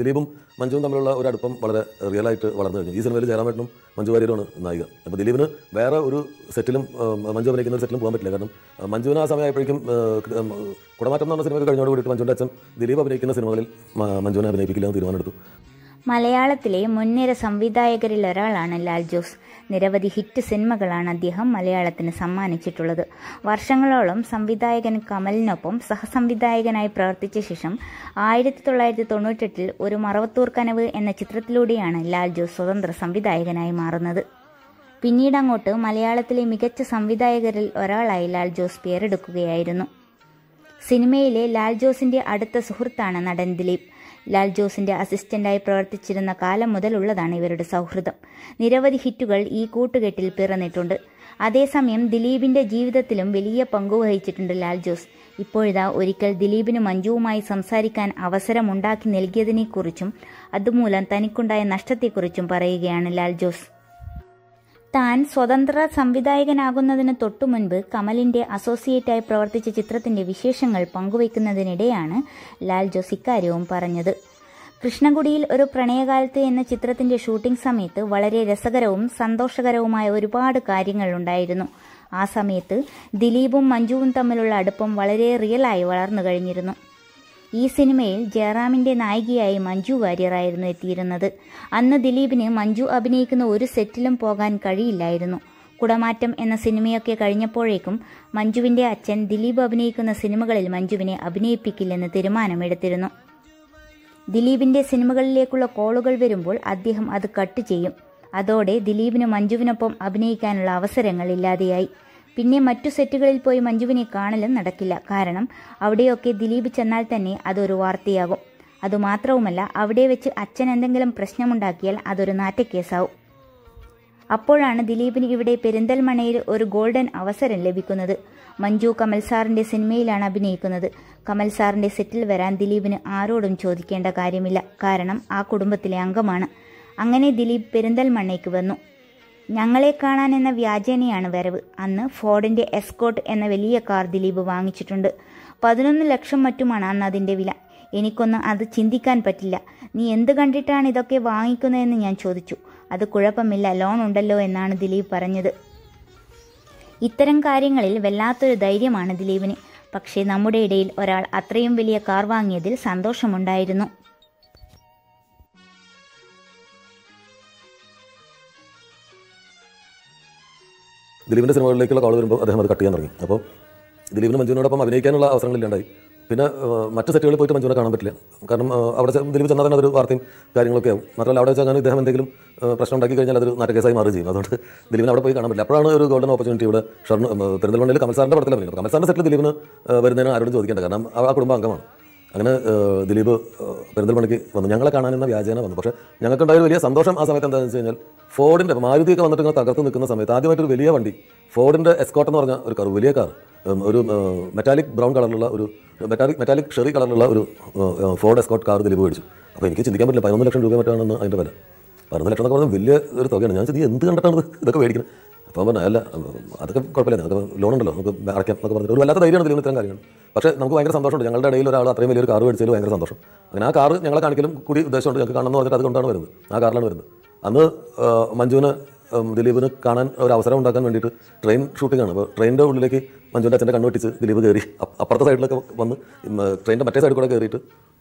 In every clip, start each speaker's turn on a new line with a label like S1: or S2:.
S1: ദിലീപും മഞ്ജുവും തമ്മിലുള്ള ഒരു അടുപ്പം വളരെ റിയൽ ആയിട്ട് വളർന്നു കഴിഞ്ഞു. ഈ സിനിമയിൽ ജയറാമേട്ടനും മഞ്ജു വാര്യരുമാണ് നായിക. അപ്പോൾ ദിലീപിന് വേറെ ഒരു സെറ്റിലും മഞ്ജു അഭിനയിക്കുന്ന ഒരു സെറ്റിലും പോകാൻ പറ്റില്ല. കാരണം മഞ്ജുവിന് ആ സമയമായപ്പോഴേക്കും കുടമാറ്റം എന്ന് പറഞ്ഞ സിനിമയിൽ കഴിഞ്ഞോട് കൂടിയിട്ട് മഞ്ജുവിന്റെ അച്ഛൻ ദിലീപ് അഭിനയിക്കുന്ന സിനിമകളിൽ മഞ്ജുവിനെ അഭിനയിപ്പിക്കില്ലെന്ന് തീരുമാനമെടുത്തു.
S2: മലയാളത്തിലെ മുൻനിര സംവിധായകരിൽ ഒരാളാണ് ലാൽ ജോസ്. നിരവധി ഹിറ്റ് സിനിമകളാണ് അദ്ദേഹം മലയാളത്തിന് സമ്മാനിച്ചിട്ടുള്ളത്. വർഷങ്ങളോളം സംവിധായകൻ കമലിനൊപ്പം സഹസംവിധായകനായി പ്രവർത്തിച്ച ശേഷം ആയിരത്തി തൊള്ളായിരത്തി തൊണ്ണൂറ്റെട്ടിൽ ഒരു മറവത്തൂർ കനവ് എന്ന ചിത്രത്തിലൂടെയാണ് ലാൽ ജോസ് സ്വതന്ത്ര സംവിധായകനായി മാറുന്നത്. പിന്നീട് അങ്ങോട്ട് മലയാളത്തിലെ മികച്ച സംവിധായകരിൽ ഒരാളായി ലാൽ ജോസ് പേരെടുക്കുകയായിരുന്നു. സിനിമയിലെ ലാൽ ജോസിന്റെ അടുത്ത സുഹൃത്താണ് നടൻ ദിലീപ്. ലാൽ ജോസിന്റെ അസിസ്റ്റന്റായി പ്രവർത്തിച്ചിരുന്ന കാലം മുതലുള്ളതാണ് ഇവരുടെ സൗഹൃദം. നിരവധി ഹിറ്റുകൾ ഈ കൂട്ടുകെട്ടിൽ പിറന്നിട്ടുണ്ട്. അതേസമയം ദിലീപിന്റെ ജീവിതത്തിലും വലിയ പങ്കുവഹിച്ചിട്ടുണ്ട് ലാൽ ജോസ്. ഇപ്പോഴിതാ ഒരിക്കൽ ദിലീപിന് മഞ്ജുവുമായി സംസാരിക്കാൻ അവസരമുണ്ടാക്കി നൽകിയതിനെക്കുറിച്ചും അതുമൂലം തനിക്കുണ്ടായ നഷ്ടത്തെക്കുറിച്ചും പറയുകയാണ് ലാൽ ജോസ്. താൻ സ്വതന്ത്ര സംവിധായകനാകുന്നതിന് തൊട്ടുമുൻപ് കമലിന്റെ അസോസിയേറ്റായി പ്രവർത്തിച്ച ചിത്രത്തിന്റെ വിശേഷങ്ങൾ പങ്കുവയ്ക്കുന്നതിനിടെയാണ് ലാൽ ജോസ് ഇക്കാര്യവും പറഞ്ഞത്. കൃഷ്ണകുടിയിൽ ഒരു പ്രണയകാലത്ത് എന്ന ചിത്രത്തിന്റെ ഷൂട്ടിംഗ് സമയത്ത് വളരെ രസകരവും സന്തോഷകരവുമായ ഒരുപാട് കാര്യങ്ങൾ ഉണ്ടായിരുന്നു. ആ സമയത്ത് ദിലീപും മഞ്ജുവും തമ്മിലുള്ള അടുപ്പം വളരെ റിയലായി വളർന്നു കഴിഞ്ഞിരുന്നു. ഈ സിനിമയിൽ ജയറാമിന്റെ നായികയായി മഞ്ജു വാര്യറായിരുന്നു എത്തിയിരുന്നത്. അന്ന് ദിലീപിന് മഞ്ജു അഭിനയിക്കുന്ന ഒരു സെറ്റിലും പോകാൻ കഴിയില്ലായിരുന്നു. കുടമാറ്റം എന്ന സിനിമയൊക്കെ കഴിഞ്ഞപ്പോഴേക്കും മഞ്ജുവിന്റെ അച്ഛൻ ദിലീപ് അഭിനയിക്കുന്ന സിനിമകളിൽ മഞ്ജുവിനെ അഭിനയിപ്പിക്കില്ലെന്ന് തീരുമാനമെടുത്തിരുന്നു. ദിലീപിന്റെ സിനിമകളിലേക്കുള്ള കോളുകൾ വരുമ്പോൾ അദ്ദേഹം അത് കട്ട് ചെയ്യും. അതോടെ ദിലീപിന് മഞ്ജുവിനൊപ്പം അഭിനയിക്കാനുള്ള അവസരങ്ങൾ ഇല്ലാതെയായി. പിന്നെ മറ്റു സെറ്റുകളിൽ പോയി മഞ്ജുവിനെ കാണലും നടക്കില്ല. കാരണം അവിടെയൊക്കെ ദിലീപ് ചെന്നാൽ തന്നെ അതൊരു വാർത്തയാകും. അതുമാത്രവുമല്ല അവിടെ വെച്ച് അച്ഛൻ എന്തെങ്കിലും പ്രശ്നമുണ്ടാക്കിയാൽ അതൊരു നാറ്റക്കേസാവും. അപ്പോഴാണ് ദിലീപിന് ഇവിടെ പെരിന്തൽമണയിൽ ഒരു ഗോൾഡൻ അവസരം ലഭിക്കുന്നത്. മഞ്ജു കമൽ സാറിന്റെ സിനിമയിലാണ് അഭിനയിക്കുന്നത്. കമൽ സാറിന്റെ സെറ്റിൽ വരാൻ ദിലീപിന് ആരോടും ചോദിക്കേണ്ട കാര്യമില്ല. കാരണം ആ കുടുംബത്തിലെ അംഗമാണ്. അങ്ങനെ ദിലീപ് പെരിന്തൽമണ്ണയ്ക്ക് വന്നു. ഞങ്ങളെ കാണാൻ എന്ന വ്യാജേനയാണ് വരവ്. അന്ന് ഫോർഡിന്റെ എസ്കോട്ട് എന്ന വലിയ കാർ ദിലീപ് വാങ്ങിച്ചിട്ടുണ്ട്. പതിനൊന്ന് ലക്ഷം മറ്റുമാണ് അന്ന് അതിന്റെ വില. എനിക്കൊന്നും അത് ചിന്തിക്കാൻ പറ്റില്ല. നീ എന്ത് കണ്ടിട്ടാണ് ഇതൊക്കെ വാങ്ങിക്കുന്നതെന്ന് ഞാൻ ചോദിച്ചു. അത് കുഴപ്പമില്ല ലോൺ ഉണ്ടല്ലോ എന്നാണ് ദിലീപ് പറഞ്ഞത്. ഇത്തരം കാര്യങ്ങളിൽ വല്ലാത്തൊരു ധൈര്യമാണ് ദിലീപിന്. പക്ഷേ നമ്മുടെ ഇടയിൽ ഒരാൾ അത്രയും വലിയ കാർ വാങ്ങിയതിൽ സന്തോഷമുണ്ടായിരുന്നു.
S1: ദിലീപിന്റെ സിനിമകളിലേക്കുള്ള കോൾ വരുമ്പോൾ അദ്ദേഹം അത് കട്ട് ചെയ്യാൻ തുടങ്ങി. അപ്പോൾ ദിലീപിന് മഞ്ജുവിനോടൊപ്പം അഭിനയിക്കാനുള്ള അവസരങ്ങളില്ലാണ്ടായി പിന്നെ മറ്റ് സെറ്റുകളിൽ പോയിട്ട് മഞ്ജുവിനെ കാണാൻ പറ്റില്ല. കാരണം അവിടെ ദിലീപ് ചെന്നാൽ തന്നെ അതൊരു വാർത്തയും കാര്യങ്ങളൊക്കെ ആവും. മാത്രമല്ല അവിടെ വെച്ചാൽ ഇദ്ദേഹം എന്തെങ്കിലും പ്രശ്നം ഉണ്ടാക്കി കഴിഞ്ഞാൽ അതൊരു നാട്ടക്കേസായി മാറുകയും ചെയ്യും. അതുകൊണ്ട് ദിലീപിന് അവിടെ പോയി കാണാൻ പറ്റില്ല. അപ്പോഴാണ് ഒരു ഗോൾഡൻ ഓപ്പർച്യൂണിറ്റി ഇവിടെ ഷർണ പെരുന്തൽമണ്ണയിൽ കമൽ സാറിന്റെ പടത്തിൽ അഭിനയിക്കുന്നത് കമൽ സെറ്റിൽ ദിലീപിന് വരുന്നതിന് ആരോടും ചോദിക്കേണ്ട. കാരണം ആ കുടുംബ അംഗമാണ് അങ്ങനെ ദിലീപ് പെരിന്തൽമണിക്ക് വന്നു. ഞങ്ങളെ കാണാനെന്ന വ്യാജേന വന്നു. പക്ഷേ ഞങ്ങൾക്കുണ്ടായ വലിയ സന്തോഷം ആ സമയത്ത് എന്താണെന്ന് വെച്ച് കഴിഞ്ഞാൽ ഫോർഡിന്റെ മാരുതിയൊക്കെ വന്നിട്ട് ഇങ്ങനെ തകർത്ത് നിൽക്കുന്ന സമയത്ത് ആദ്യമായിട്ടൊരു വലിയ വണ്ടി ഫോർഡിന്റെ എസ്കോട്ട് എന്ന് പറഞ്ഞ ഒരു കാർ വലിയ കാർ ഒരു മെറ്റാലിക് ബ്രൗൺ കളറിലുള്ള ഒരു മെറ്റാലിക് മെറ്റാലിക് ഷെറി കളറിലുള്ള ഒരു ഫോർഡ് എസ്കോട്ട് കാർ ദിലീപ് മേടിച്ചു. അപ്പോൾ എനിക്ക് ചിന്തിക്കാൻ പറ്റില്ല പതിനൊന്ന് ലക്ഷം രൂപ മറ്റാണെന്ന് അതിന്റെ വില. പതിനൊന്ന് ലക്ഷം എന്നൊക്കെ പറഞ്ഞാൽ വലിയ ഒരു തുകയാണ്. ഞാൻ നീ എന്ത് കണ്ടിട്ടാണ് ഇതൊക്കെ മേടിക്കുന്നത്? അപ്പോൾ പറഞ്ഞാൽ അല്ല അതൊക്കെ കുഴപ്പമില്ല. നമുക്ക് ലോൺ ഉണ്ടല്ലോ. നമുക്ക് അടയ്ക്കാം എന്നൊക്കെ പറഞ്ഞിട്ട് ഒരു വല്ലാത്ത ധൈര്യമാണ് ഇതിൽ ഇത്തരം കാര്യങ്ങൾ. പക്ഷേ നമുക്ക് ഭയങ്കര സന്തോഷമുണ്ട്. ഞങ്ങളുടെ ഇടയിൽ ഒരാൾ അത്രയും വലിയൊരു കാർ മേടിച്ചതിൽ ഭയങ്കര സന്തോഷം. അങ്ങനെ ആ കാർ ഞങ്ങളെ കാണിക്കലും കൂടി ഉദ്ദേശമുണ്ട്. ഞങ്ങൾക്ക് കാണണമെന്ന് പറഞ്ഞിട്ട് അതുകൊണ്ടാണ് വരുന്നത്. ആ കാറിലാണ് വരുന്നത്. അന്ന് മഞ്ജുവിന് ദിലീപിന് കാണാൻ ഒരു അവസരം ഉണ്ടാക്കാൻ വേണ്ടിയിട്ട് ട്രെയിൻ ഷൂട്ടിംഗ് ആണ്. അപ്പോൾ ട്രെയിനിന്റെ ഉള്ളിലേക്ക് മഞ്ജുവിന്റെ അച്ഛന്റെ കണ്ണുവെട്ടിച്ച് ദിലീപ് കയറി. അപ്പ- അപ്പുറത്തെ സൈഡിലൊക്കെ വന്ന് ട്രെയിനിന്റെ മറ്റേ സൈഡിൽ കൂടെ കയറിയിട്ട്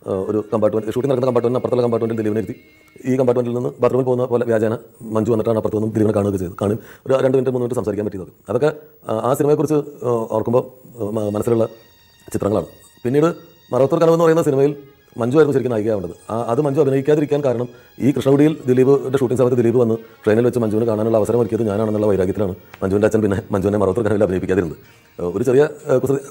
S1: ഒരു കമ്പാർട്ട്മെന്റ് ഷൂട്ടിംഗ് നടക്കുന്ന കമ്പാർട്ട്മെന്റ് അപ്പുറത്തുള്ള കമ്പാർട്ട്മെന്റിൽ ദിലീപിനെ എത്തി ഈ കമ്പാർട്ട്മെന്റിൽ നിന്ന് ബാത്റൂമിൽ പോകുന്ന പോലെ വ്യാജന മഞ്ജു വന്നിട്ടാണ് അപ്പുറത്ത് നിന്നും ദിലീപിനെ കാണുകയൊക്കെ ചെയ്തത്. കാണും ഒരു രണ്ട് മിനിറ്റ് മൂന്ന് മിനിറ്റ് സംസാരിക്കാൻ പറ്റിയത്. അതൊക്കെ ആ സിനിമയെക്കുറിച്ച് ഓർക്കുമ്പോൾ മനസ്സിലുള്ള ചിത്രങ്ങളാണ്. പിന്നീട് മറവത്തൂർ കനവ് എന്ന് പറയുന്ന സിനിമയിൽ മഞ്ജു ആയിരുന്നു ശരിക്കും ആ അത് മഞ്ജു അഭിനയിക്കാതിരിക്കാൻ കാരണം ഈ കൃഷ്ണകുടിയിൽ ദിലീപിന്റെ ഷൂട്ടിംഗ് സമയത്ത് ദിലീപ് വന്ന് ട്രെയിനിൽ വെച്ച് മഞ്ജുവിനെ കാണാനുള്ള അവസരം ഒരുക്കിയത് ഞാനാണെന്നുള്ള വൈരാഗ്യത്തിലാണ് മഞ്ജുവിന്റെ അച്ഛൻ പിന്നെ മഞ്ജുവിനെ മറവത്തൂർ കനവിൽ അഭിനയിപ്പിക്കാതിരുന്നത്. ഒരു ചെറിയ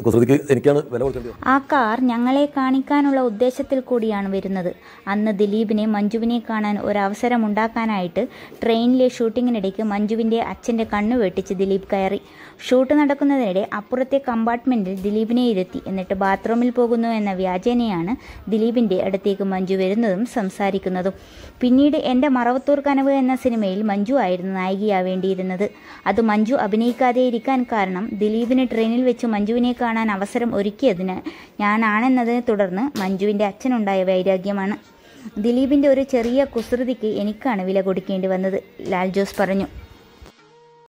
S1: കുസൃതിക്ക് എനിക്കാണ് വില കൊടുക്കേണ്ടത്
S2: ആ കാർ ഞങ്ങളെ കാണിക്കാനുള്ള ഉദ്ദേശത്തിൽ കൂടിയാണ് വരുന്നത്. അന്ന് ദിലീപിനെ മഞ്ജുവിനെ കാണാൻ ഒരു അവസരം ഉണ്ടാക്കാനായിട്ട് ട്രെയിനിലെ ഷൂട്ടിങ്ങിനിടയ്ക്ക് മഞ്ജുവിന്റെ അച്ഛന്റെ കണ്ണു വെട്ടിച്ച് ദിലീപ് കയറി. ഷൂട്ട് നടക്കുന്നതിനിടെ അപ്പുറത്തെ കമ്പാർട്ട്മെന്റിൽ ദിലീപിനെ ഇരുത്തി. എന്നിട്ട് ബാത്റൂമിൽ പോകുന്നു എന്ന വ്യാജേനയാണ് ദിലീപിന്റെ അടുത്തേക്ക് മഞ്ജു വരുന്നതും സംസാരിക്കുന്നതും. പിന്നീട് എന്റെ മറവത്തൂർ കനവ് എന്ന സിനിമയിൽ മഞ്ജു ആയിരുന്നു നായികയാവേണ്ടിയിരുന്നത്. അത് മഞ്ജു അഭിനയിക്കാതെ ഇരിക്കാൻ കാരണം ദിലീപിന് ട്രെയിനിൽ വെച്ച് മഞ്ജുവിനെ കാണാൻ അവസരം ഒരുക്കിയതിന് ഞാനാണെന്നതിനെ തുടർന്ന് മഞ്ജുവിന്റെ അച്ഛനുണ്ടായ വൈരാഗ്യമാണ്. ദിലീപിന്റെ ഒരു ചെറിയ കുസൃതിക്ക് എനിക്കാണ് വില കൊടുക്കേണ്ടി വന്നത് ലാൽ ജോസ് പറഞ്ഞു.